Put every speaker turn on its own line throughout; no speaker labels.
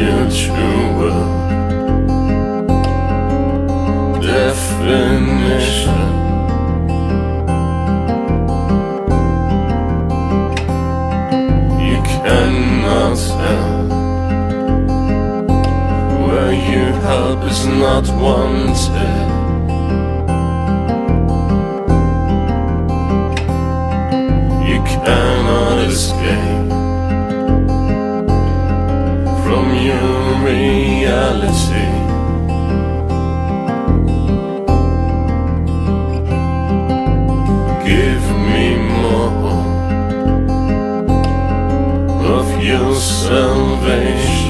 spiritual definition. You cannot tell where your help is not wanted. You cannot escape reality. Give me more of your salvation.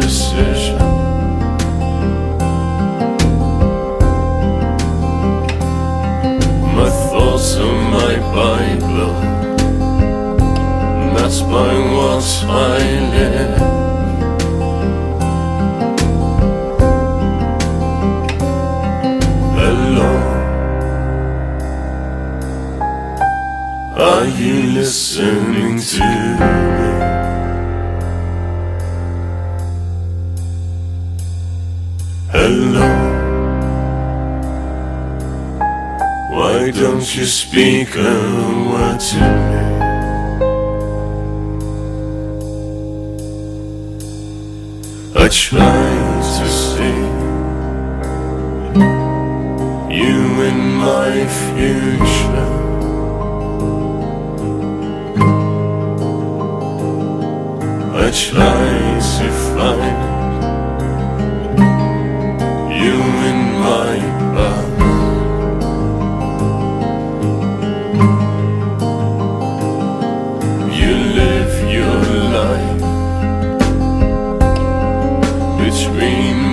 decision. My thoughts are my Bible. That's by what I live. Alone. Are you listening to me? Don't you speak a word to me? I try to see you in my future. I try to find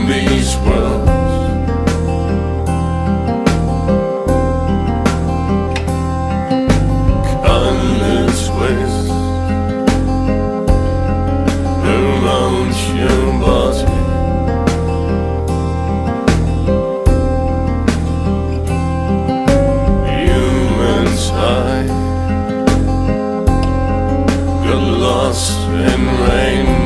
these worlds. Colored twist around your body. You and got lost in rainbows.